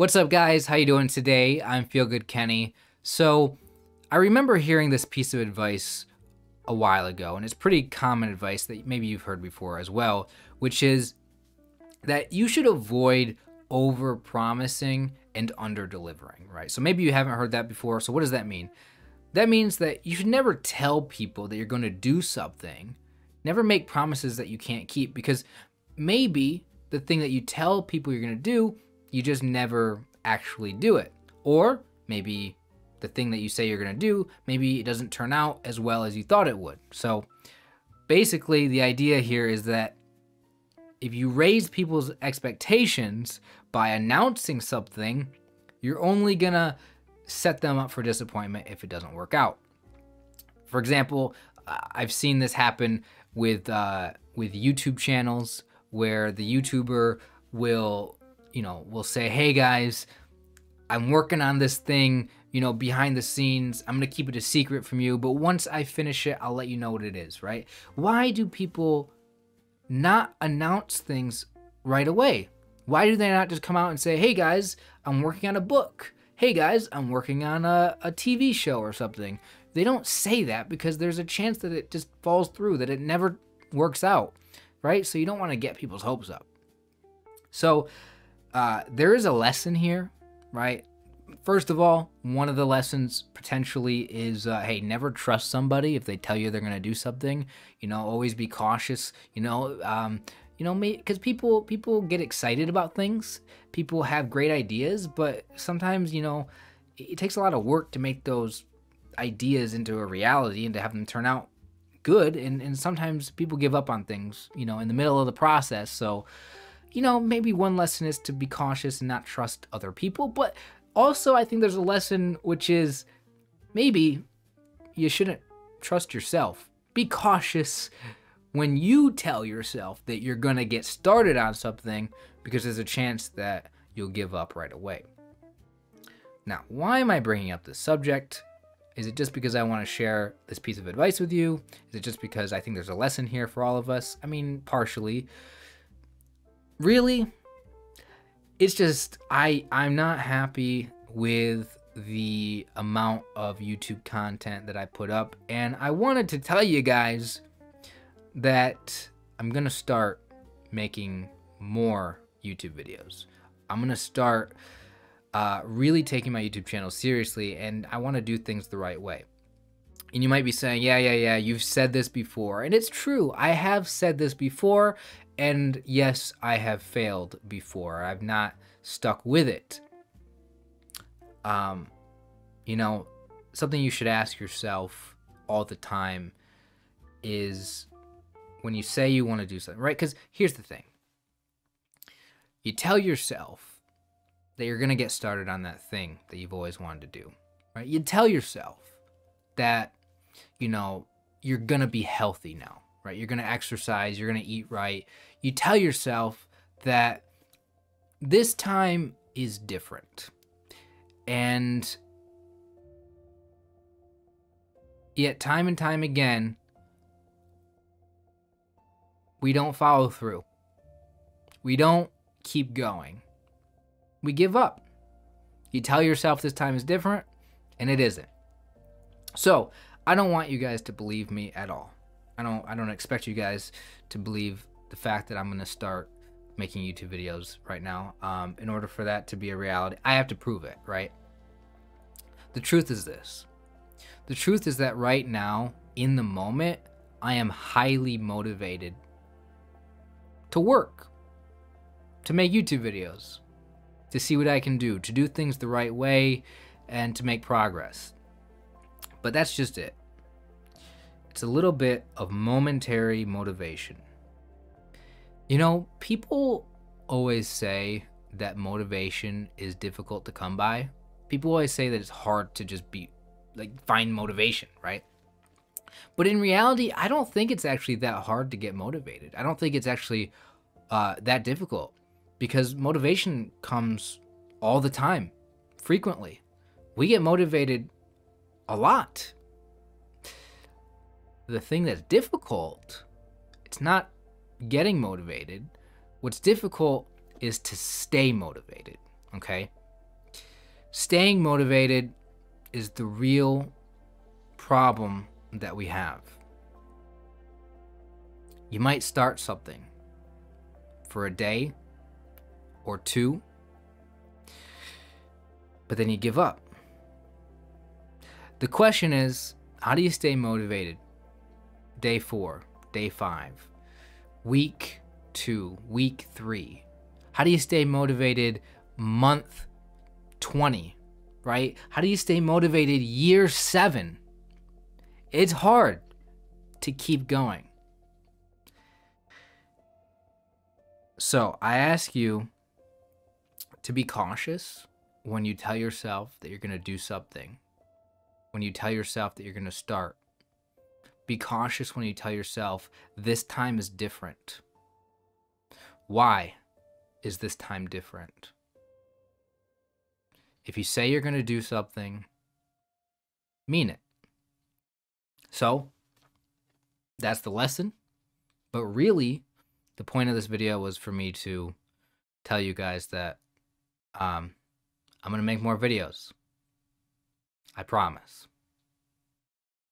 What's up guys? How you doing today? I'm Feel Good Kenny. So, I remember hearing this piece of advice a while ago and it's pretty common advice that maybe you've heard before as well, which is that you should avoid over promising and under delivering, right? So maybe you haven't heard that before. So what does that mean? That means that you should never tell people that you're going to do something. Never make promises that you can't keep because maybe the thing that you tell people you're going to do, you just never actually do it. Or maybe the thing that you say you're to do, maybe it doesn't turn out as well as you thought it would. So basically, the idea here is that if you raise people's expectations by announcing something, you're only to set them up for disappointment if it doesn't work out. For example, I've seen this happen with uh, with YouTube channels where the YouTuber will, you know, will say, "Hey guys, I'm working on this thing, you know, behind the scenes. I'm going to keep it a secret from you, but once I finish it, I'll let you know what it is," right? Why do people not announce things right away? Why do they not just come out and say, "Hey guys, I'm working on a book." Hey guys, I'm working on a, a TV show or something. They don't say that because there's a chance that it just falls through, that it never works out, right? So you don't want to get people's hopes up. So uh, there is a lesson here, right? First of all, one of the lessons potentially is uh, hey, never trust somebody if they tell you they're going to do something. You know, always be cautious. You know, um, you know because people people get excited about things people have great ideas but sometimes you know it takes a lot of work to make those ideas into a reality and to have them turn out good and, and sometimes people give up on things you know in the middle of the process so you know maybe one lesson is to be cautious and not trust other people but also i think there's a lesson which is maybe you shouldn't trust yourself be cautious when you tell yourself that you're going to get started on something because there's a chance that you'll give up right away. Now, why am I bringing up this subject? Is it just because I want to share this piece of advice with you? Is it just because I think there's a lesson here for all of us? I mean, partially. Really? It's just I I'm not happy with the amount of YouTube content that I put up and I wanted to tell you guys that I'm gonna start making more YouTube videos. I'm gonna start uh, really taking my YouTube channel seriously, and I want to do things the right way. And you might be saying, yeah, yeah, yeah, you've said this before. And it's true. I have said this before. And yes, I have failed before. I've not stuck with it. Um, you know, something you should ask yourself all the time is when you say you want to do something, right? Because here's the thing you tell yourself that you're going to get started on that thing that you've always wanted to do, right? You tell yourself that, you know, you're going to be healthy now, right? You're going to exercise, you're going to eat right. You tell yourself that this time is different. And yet, time and time again, we don't follow through. We don't keep going. We give up. You tell yourself this time is different, and it isn't. So, I don't want you guys to believe me at all. I don't I don't expect you guys to believe the fact that I'm going to start making YouTube videos right now. Um, in order for that to be a reality, I have to prove it, right? The truth is this. The truth is that right now, in the moment, I am highly motivated to work, to make YouTube videos, to see what I can do, to do things the right way, and to make progress. But that's just it. It's a little bit of momentary motivation. You know, people always say that motivation is difficult to come by. People always say that it's hard to just be like find motivation, right? But in reality, I don't think it's actually that hard to get motivated. I don't think it's actually uh, that difficult because motivation comes all the time, frequently. We get motivated a lot. The thing that's difficult, it's not getting motivated. What's difficult is to stay motivated, okay? staying motivated is the real problem that we have. You might start something for a day or two, but then you give up. The question is how do you stay motivated? Day four, day five, week two, week three. How do you stay motivated month 20, right? How do you stay motivated year seven? It's hard to keep going. So I ask you to be cautious when you tell yourself that you're going to do something, when you tell yourself that you're going to start. Be cautious when you tell yourself this time is different. Why is this time different? If you say you're going to do something, mean it. So, that's the lesson. But really, the point of this video was for me to tell you guys that um, I'm going to make more videos. I promise.